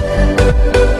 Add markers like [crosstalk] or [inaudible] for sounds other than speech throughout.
Happy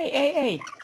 Hey, hey, hey.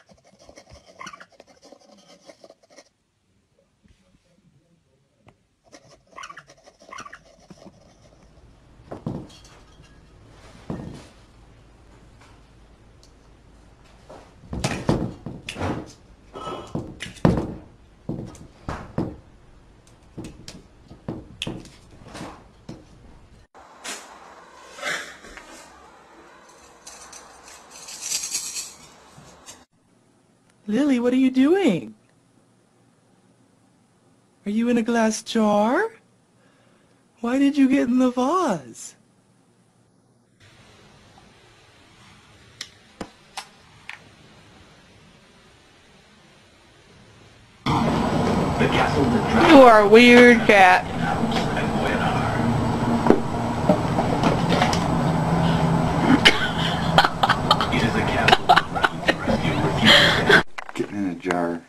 Lily, what are you doing? Are you in a glass jar? Why did you get in the vase? The castle that You are a weird cat. Getting in a jar.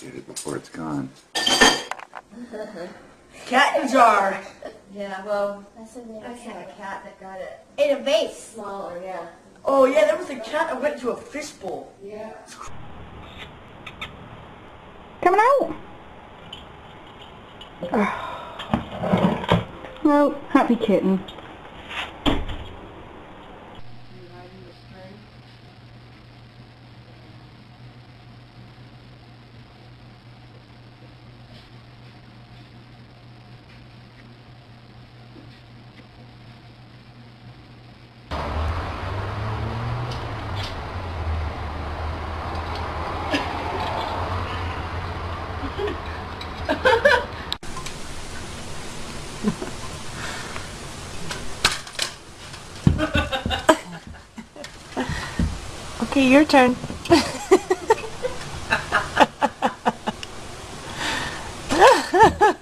Get it before it's gone. [laughs] Cat in jar. Yeah, well, That's a I had a cat that got it In a vase. smaller, yeah. Oh yeah, there was a cat that went into a fishbowl. Yeah. Coming out. [sighs] Well, happy kitten. Rocky, your turn. [laughs]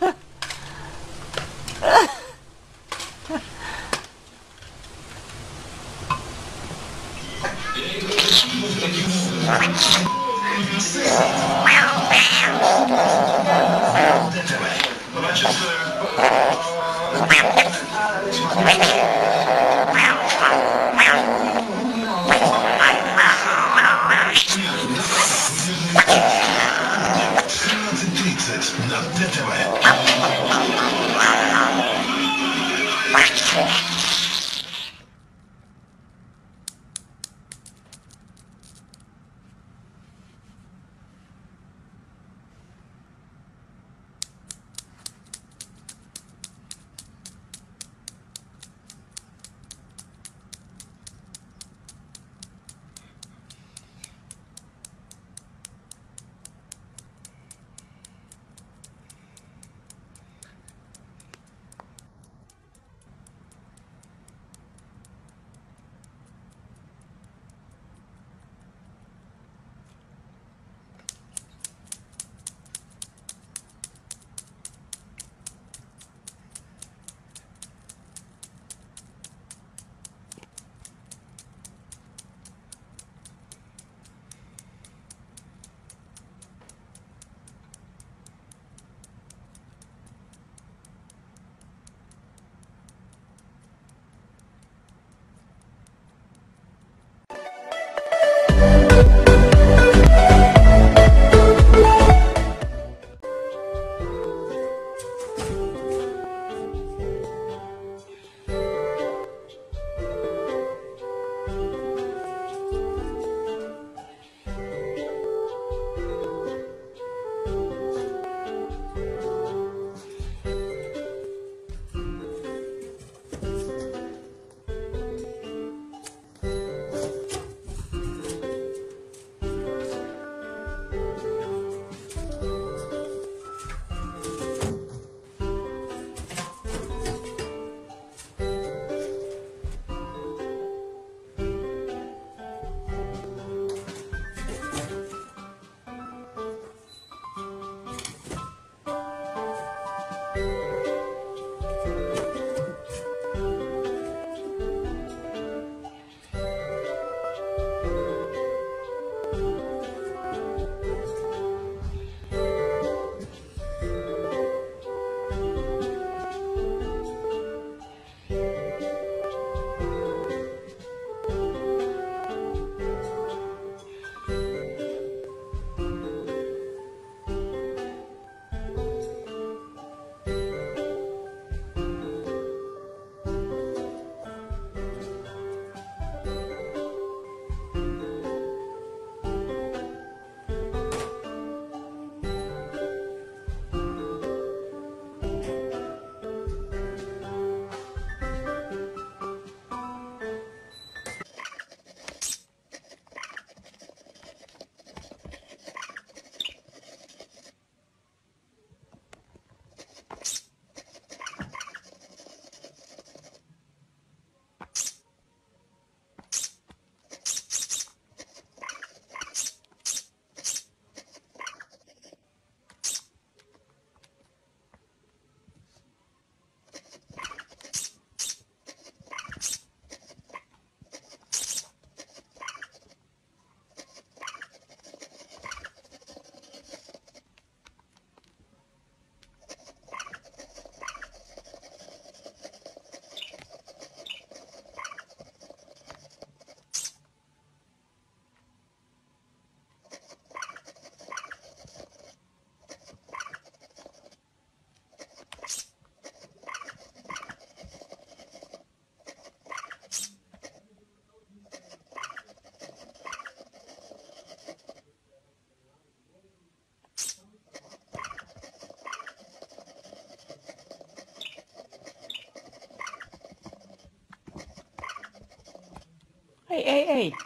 Hey, hey, hey.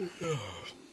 Oh. [sighs] [sighs]